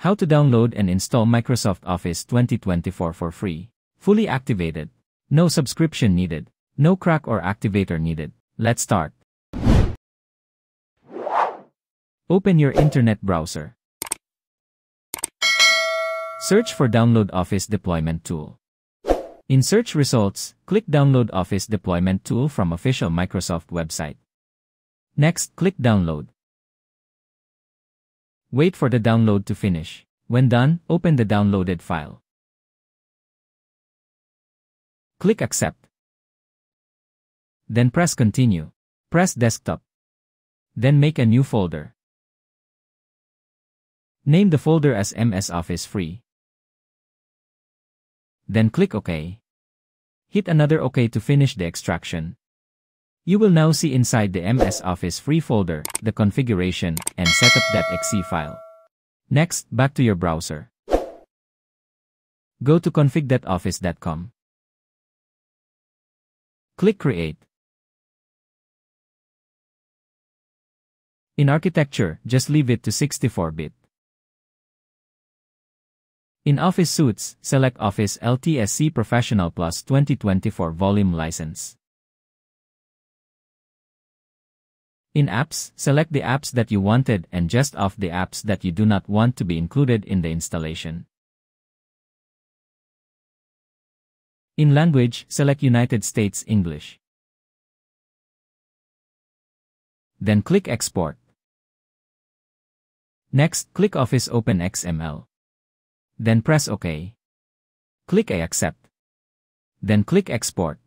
How to download and install Microsoft Office 2024 for free. Fully activated. No subscription needed. No crack or activator needed. Let's start. Open your internet browser. Search for Download Office Deployment Tool. In search results, click Download Office Deployment Tool from official Microsoft website. Next, click Download. Wait for the download to finish. When done, open the downloaded file. Click Accept. Then press Continue. Press Desktop. Then make a new folder. Name the folder as MS Office Free. Then click OK. Hit another OK to finish the extraction. You will now see inside the MS Office free folder, the configuration and setup.exe file. Next, back to your browser. Go to config.office.com. Click Create. In architecture, just leave it to 64-bit. In Office Suites, select Office LTSC Professional Plus 2024 Volume License. In Apps, select the apps that you wanted and just off the apps that you do not want to be included in the installation. In Language, select United States English. Then click Export. Next, click Office Open XML. Then press OK. Click I accept. Then click Export.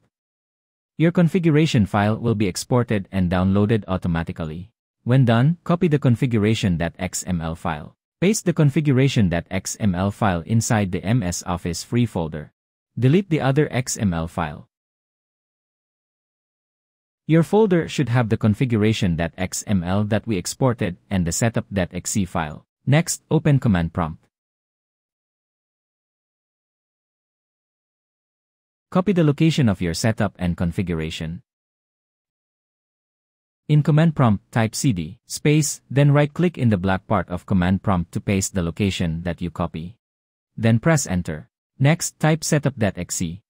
Your configuration file will be exported and downloaded automatically. When done, copy the configuration.xml file. Paste the configuration.xml file inside the MS Office free folder. Delete the other XML file. Your folder should have the configuration.xml that we exported and the setup.exe file. Next, open Command Prompt. Copy the location of your setup and configuration. In Command Prompt, type cd, space, then right-click in the black part of Command Prompt to paste the location that you copy. Then press Enter. Next, type setup.exe.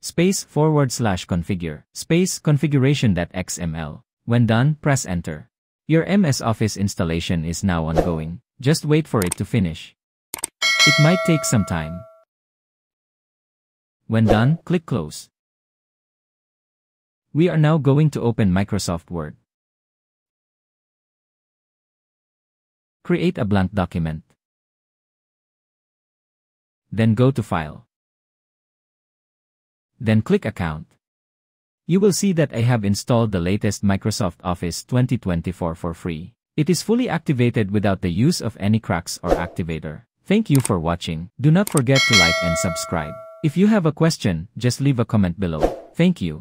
Space forward slash configure, space configuration.xml. When done, press Enter. Your MS Office installation is now ongoing. Just wait for it to finish. It might take some time. When done, click Close. We are now going to open Microsoft Word. Create a blank document. Then go to File. Then click Account. You will see that I have installed the latest Microsoft Office 2024 for free. It is fully activated without the use of any cracks or activator. Thank you for watching. Do not forget to like and subscribe. If you have a question, just leave a comment below. Thank you.